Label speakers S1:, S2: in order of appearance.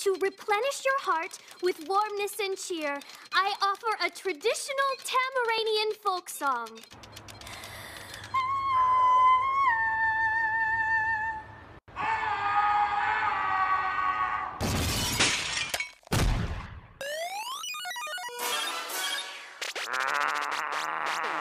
S1: to replenish your heart with warmness and cheer, I offer a traditional Tamaranian folk song. Ah!